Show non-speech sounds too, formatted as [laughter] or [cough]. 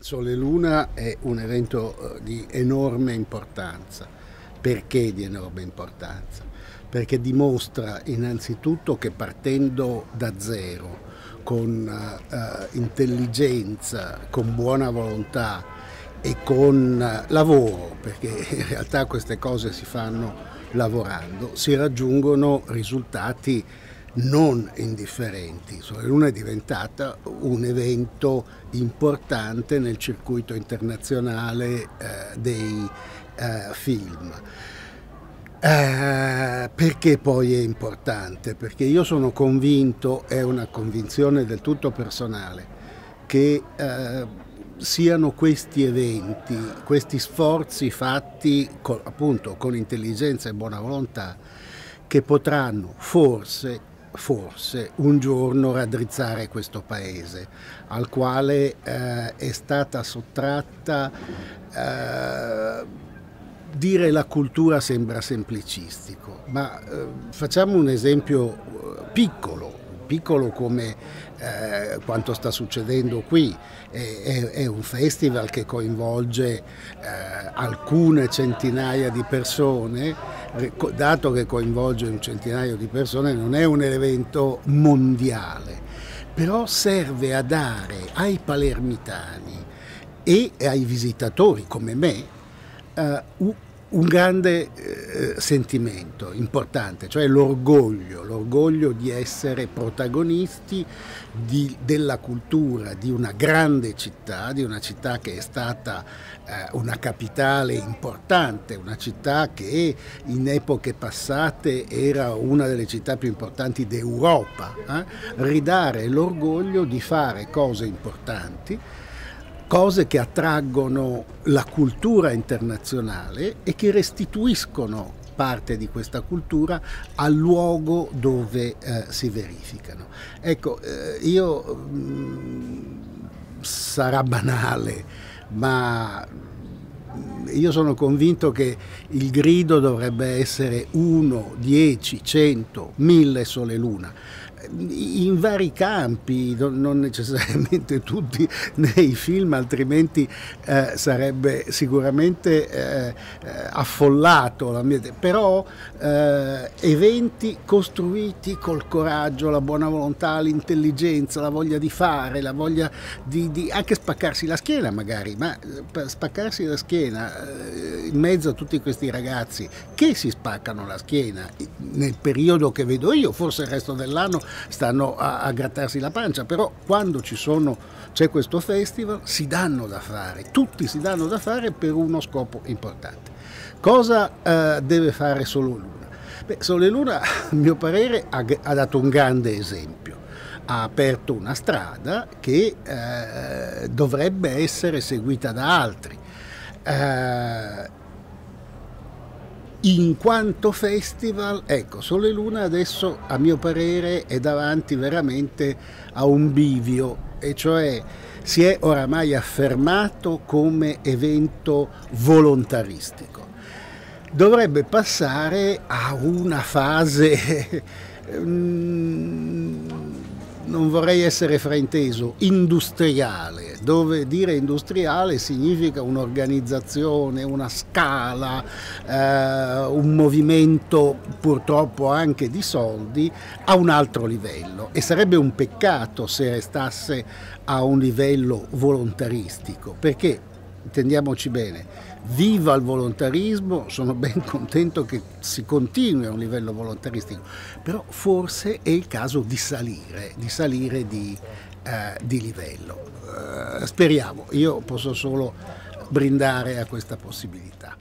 Sole Luna è un evento eh, di enorme importanza. Perché di enorme importanza? Perché dimostra innanzitutto che partendo da zero, con uh, intelligenza, con buona volontà e con uh, lavoro, perché [laughs] in realtà queste cose si fanno lavorando, si raggiungono risultati non indifferenti. Sole Luna è diventata un evento importante nel circuito internazionale eh, dei eh, film. Eh, perché poi è importante? Perché io sono convinto, è una convinzione del tutto personale, che eh, siano questi eventi, questi sforzi fatti con, appunto con intelligenza e buona volontà, che potranno forse forse un giorno raddrizzare questo paese, al quale eh, è stata sottratta, eh, dire la cultura sembra semplicistico, ma eh, facciamo un esempio eh, piccolo, piccolo come eh, quanto sta succedendo qui. È, è, è, un festival che coinvolge eh, alcune centinaia di persone, dato che coinvolge un centinaio di persone non è un evento mondiale, però serve a dare ai palermitani e ai visitatori come me eh, un grande eh, sentimento importante, cioè l'orgoglio, l'orgoglio di essere protagonisti di, della cultura di una grande città, di una città che è stata eh, una capitale importante, una città che in epoche passate era una delle città più importanti d'Europa, eh? ridare l'orgoglio di fare cose importanti cose che attraggono la cultura internazionale e che restituiscono parte di questa cultura al luogo dove eh, si verificano. Ecco, eh, io mh, mm, sarà banale, ma io sono convinto che il grido dovrebbe essere 1, 10, 100, 1000 sole luna. In vari campi, non necessariamente [laughs] tutti nei film, altrimenti eh, sarebbe sicuramente eh, eh, affollato l'ambiente, però eh, eventi costruiti col coraggio, la buona volontà, l'intelligenza, la voglia di fare, la voglia di, di anche spaccarsi la schiena magari, ma per spaccarsi la schiena eh, in mezzo a tutti questi ragazzi che si spaccano la schiena nel periodo che vedo io, forse il resto dell'anno stanno a, a grattarsi la pancia, però quando c'è questo festival si danno da fare, tutti si danno da fare per uno scopo importante. Cosa eh, deve fare Solo Luna? Beh, Sole Luna, [laughs] a mio parere, ha, ha, dato un grande esempio. Ha aperto una strada che eh, dovrebbe essere seguita da altri. Eh, in quanto festival, ecco, Sole Luna adesso a mio parere è davanti veramente a un bivio, e cioè si è oramai affermato come evento volontaristico. Dovrebbe passare a una fase [laughs] mm, non vorrei essere frainteso, industriale, dove dire industriale significa un'organizzazione, una scala, eh, un movimento purtroppo anche di soldi a un altro livello. E sarebbe un peccato se restasse a un livello volontaristico, perché intendiamoci bene, viva il volontarismo, sono ben [laughs] contento che si continui a un livello volontaristico, però forse è il caso di salire, di salire di, eh, di livello. Eh, speriamo, io posso solo brindare a questa possibilità.